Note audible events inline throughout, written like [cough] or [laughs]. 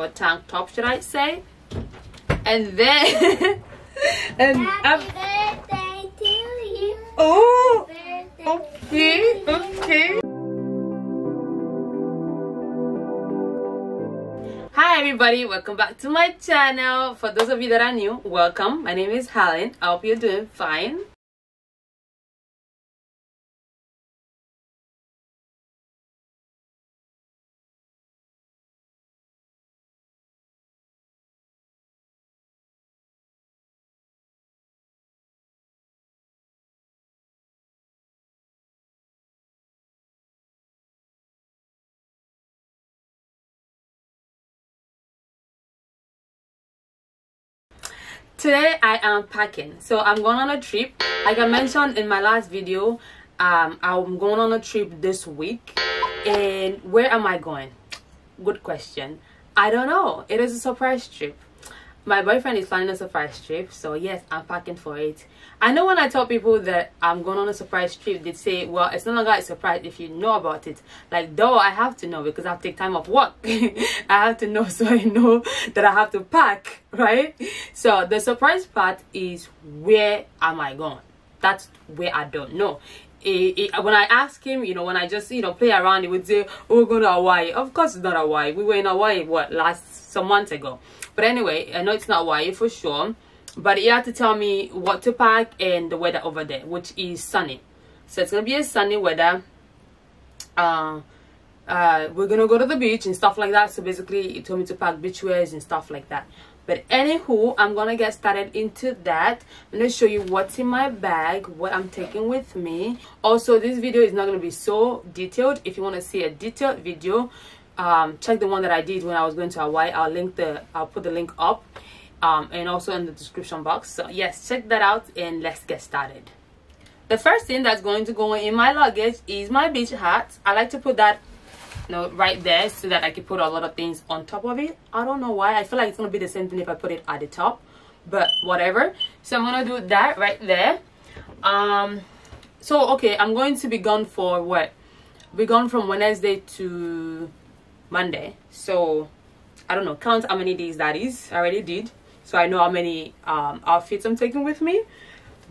or tank top, should I say? And then, [laughs] and Happy I'm, birthday to you. oh, okay, okay. Hi everybody, welcome back to my channel. For those of you that are new, welcome. My name is Helen. I hope you're doing fine. Today i am packing. So i'm going on a trip. Like i mentioned in my last video um i'm going on a trip this week. And where am i going? Good question. I don't know. It is a surprise trip my boyfriend is planning a surprise trip so yes i'm packing for it. I know when i tell people that i'm going on a surprise trip they say well it's no longer a surprise if you know about it. Like though i have to know because i take time off work. [laughs] I have to know [laughs] so i know that i have to pack right? So the surprise part is where am i going? That's where i don't know when I ask him, you know, when I just, you know, play around, he would say, oh, we're going to Hawaii. Of course it's not Hawaii. We were in Hawaii, what, last, some months ago. But anyway, I know it's not Hawaii for sure. But he had to tell me what to pack and the weather over there, which is sunny. So it's going to be a sunny weather. Uh, uh, we're to go to the beach and stuff like that. So basically, he told me to pack beach wears and stuff like that. But anywho i'm gonna get started into that. I'm gonna show you what's in my bag what i'm taking with me. Also this video is not to be so detailed. If you want to see a detailed video um, check the one that i did when i was going to hawaii. I'll link the i'll put the link up um, and also in the description box. So yes check that out and let's get started. The first thing that's going to go in my luggage is my beach hat. I like to put that know right there so that I can put a lot of things on top of it. I don't know why. I feel like it's gonna be the same thing if I put it at the top but whatever. So I'm gonna do that right there. Um so okay I'm going to be gone for what? Be gone from Wednesday to Monday. So I don't know. Count how many days that is. I already did. So I know how many um, outfits I'm taking with me.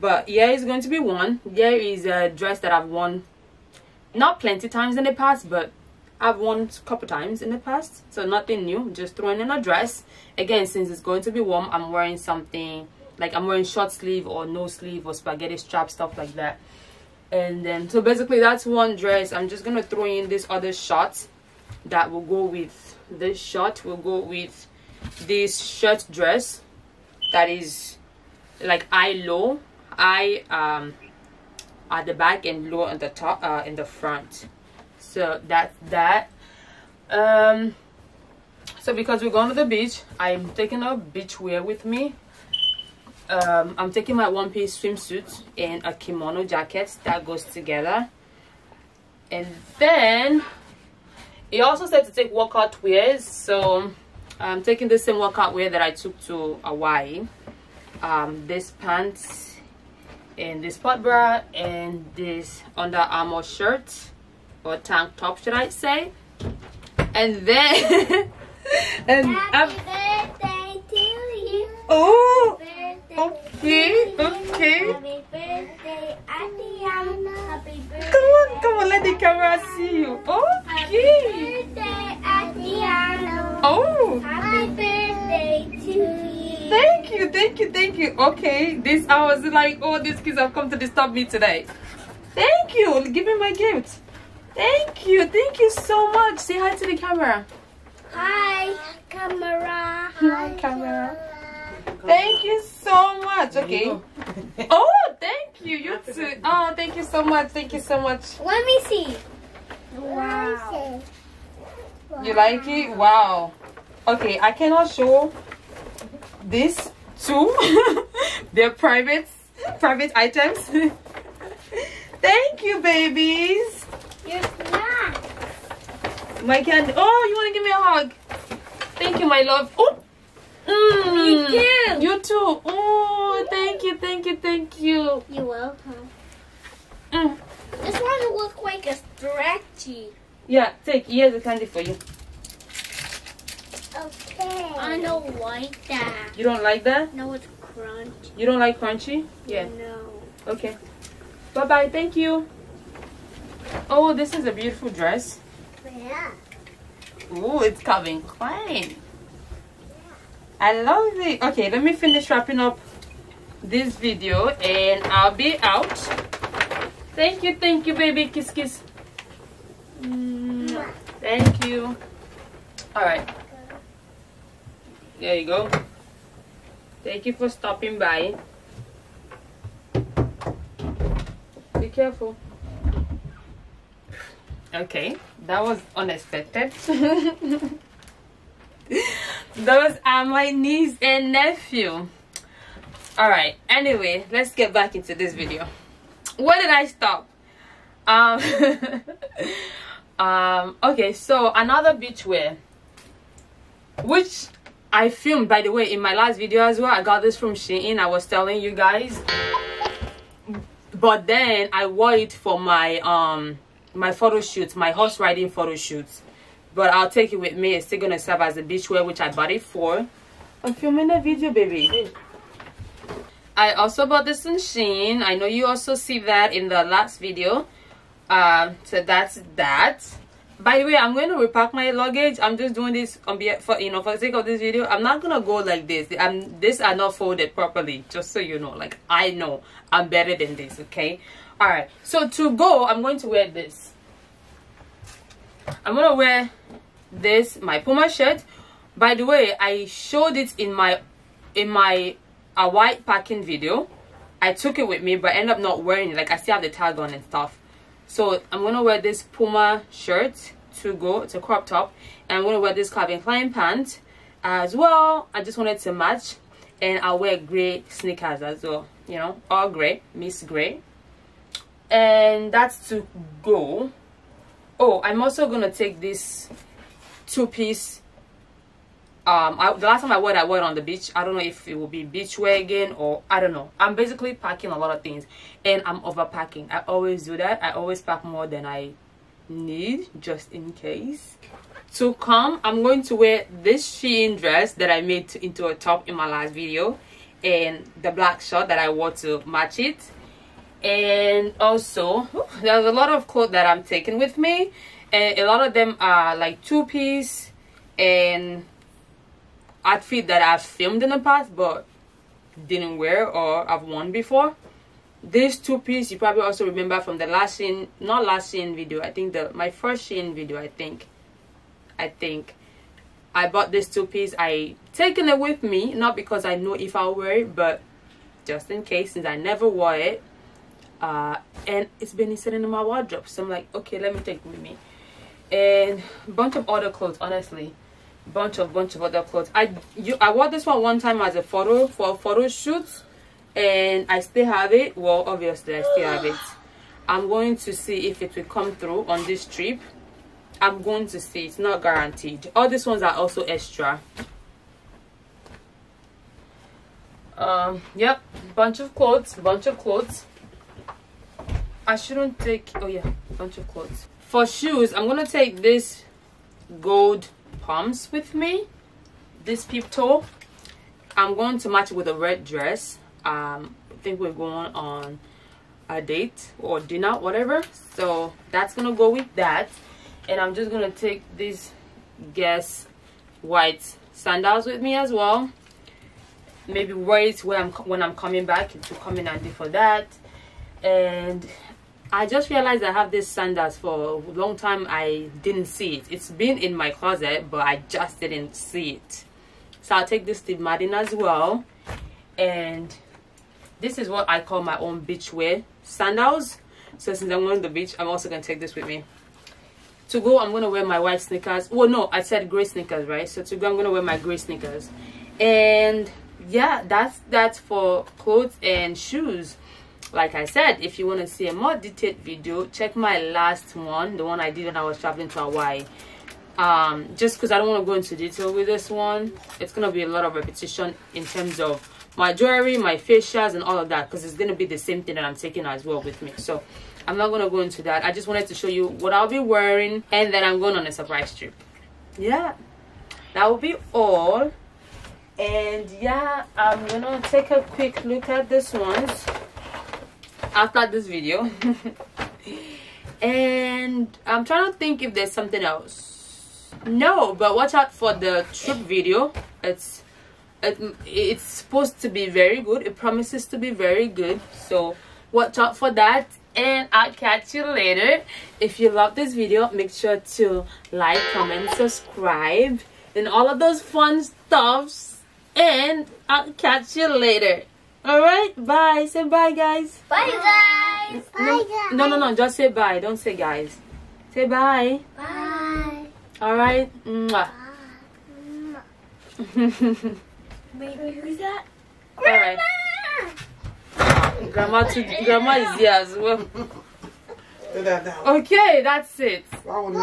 But yeah it's going to be one. There is a dress that I've worn not plenty times in the past but I've worn a couple times in the past so nothing new. Just throwing in a dress. Again since it's going to be warm I'm wearing something like I'm wearing short sleeve or no sleeve or spaghetti strap stuff like that. And then so basically that's one dress. I'm just gonna throw in this other short that will go with this short will go with this shirt dress that is like eye low. Eye um at the back and low on the top uh in the front so that's that. Um so because we're going to the beach i'm taking a beach wear with me. Um i'm taking my one-piece swimsuit and a kimono jacket that goes together. And then he also said to take workout wears so i'm taking the same workout wear that i took to hawaii. Um this pants and this sport bra and this under armour shirt or tank top should I say and then [laughs] and Happy birthday to you. oh Birthday okay to you. okay Happy birthday, Adriana. Happy birthday. come on come on let the camera see you Happy okay birthday, Adriana. oh Happy birthday to you. thank you thank you thank you okay this I was like oh these kids have come to disturb me today thank you give me my gift thank you thank you so much say hi to the camera Hi, camera. [laughs] Hi, camera. Thank you so much. Okay. [laughs] Oh, thank you. You too. Oh, thank you so much. Thank you so much. Let me see. Wow. You like it? Wow. Okay, I cannot show this too. [laughs] They're private, private items. thank you, babies. You're not. My candy. Oh, you want to give me a hug? Thank you, my love. Oh. Mm. Me too. You too. Oh, thank you, thank you, thank you. You're welcome. Mm. This one looks like a stretchy. Yeah, take. Here's the candy for you. Okay. I don't like that. You don't like that? No, it's crunchy. You don't like crunchy? Yeah. No. Okay. Bye bye. Thank you. Oh, this is a beautiful dress. Yeah. Ooh, it's Calvin Klein. I love it. Okay, let me finish wrapping up this video and I'll be out. Thank you, thank you, baby. Kiss, kiss. Mm, thank you. All right. There you go. Thank you for stopping by. Be careful. Okay, that was unexpected. Those are my niece and nephew. Alright, anyway, let's get back into this video. Where did I stop? Um, [laughs] um okay, so another beach wear which I filmed by the way in my last video as well. I got this from Shein. I was telling you guys. But then I wore it for my um my photo shoots, my horse riding photo shoots. But I'll take it with me. It's still gonna serve as a beachwear, which I bought it for. I'm filming a video, baby. I also bought this in Shein. I know you also see that in the last video. Um, so that's that. By the way, I'm going to repack my luggage. I'm just doing this on behalf for you know for the sake of this video. I'm not gonna go like this. I'm this are not folded properly. Just so you know, like I know I'm better than this. Okay. All right. So to go, I'm going to wear this. I'm gonna wear this my Puma shirt. By the way, I showed it in my in my Hawaii packing video. I took it with me, but end up not wearing it. Like I still have the tag on and stuff. So I'm gonna wear this Puma shirt to go. It's a crop top, and I'm gonna wear this Calvin Klein pants as well. I just wanted to match, and I'll wear gray sneakers as well. You know, all gray, Miss Gray, and that's to go oh i'm also gonna take this two-piece um I, the last time i wore i wore on the beach. I don't know if it will be beach wear again or i don't know. I'm basically packing a lot of things and i'm overpacking. I always do that. I always pack more than i need just in case. To come i'm going to wear this Shein dress that i made to, into a top in my last video and the black shirt that i wore to match it. And also there's a lot of clothes that i'm taking with me. And a lot of them are like two-piece and outfit that i've filmed in the past but didn't wear or i've worn before. This two-piece you probably also remember from the last Shein not last Shein video i think the my first Shein video i think. I think. I bought this two-piece i taken it with me not because i know if i'll wear it but just in case since i never wore it. Uh, and it's been sitting in my wardrobe. So i'm like okay let me take it with me. And bunch of other clothes honestly bunch of bunch of other clothes. I you i wore this one one time as a photo for a photo shoot and i still have it. Well obviously i still have it. I'm going to see if it will come through on this trip. I'm going to see. It's not guaranteed. All these ones are also extra. Um yep. Bunch of clothes bunch of clothes. I shouldn't take oh yeah bunch of clothes. For shoes I'm gonna take this gold pumps with me this peep toe I'm going to match it with a red dress. Um I think we're going on a date or dinner whatever. So that's gonna go with that. And I'm just gonna take these Guess white sandals with me as well. Maybe wear it when I'm when I'm coming back to come in handy for that. And I just realized I have this sandals for a long time I didn't see it. It's been in my closet but I just didn't see it. So I'll take this Steve Madden as well. And this is what I call my own beach wear sandals. So since I'm going to the beach, I'm also going to take this with me. To go, I'm going to wear my white sneakers. Well, no, I said gray sneakers, right? So to go, I'm going to wear my gray sneakers. And yeah, that's that's for clothes and shoes like i said if you want to see a more detailed video check my last one the one i did when i was traveling to hawaii. Um, just because i don't want to go into detail with this one it's going to be a lot of repetition in terms of my jewelry my facials and all of that because it's going to be the same thing that i'm taking as well with me. So i'm not going to go into that. I just wanted to show you what i'll be wearing and then i'm going on a surprise trip. Yeah. That will be all. And yeah i'm gonna take a quick look at this ones after this video. [laughs] And i'm trying to think if there's something else. No but watch out for the trip video. It's it, it's supposed to be very good. It promises to be very good. So watch out for that. And i'll catch you later. If you love this video make sure to like comment subscribe and all of those fun stuffs. And i'll catch you later all right bye. Say bye guys. Bye, guys. no, bye, guys. no no no. Just say bye. Don't say guys. Say bye. Bye. all right Mwah. Wait, who's that? all right grandma too, grandma is here as well. Do that. Now. okay that's it. I want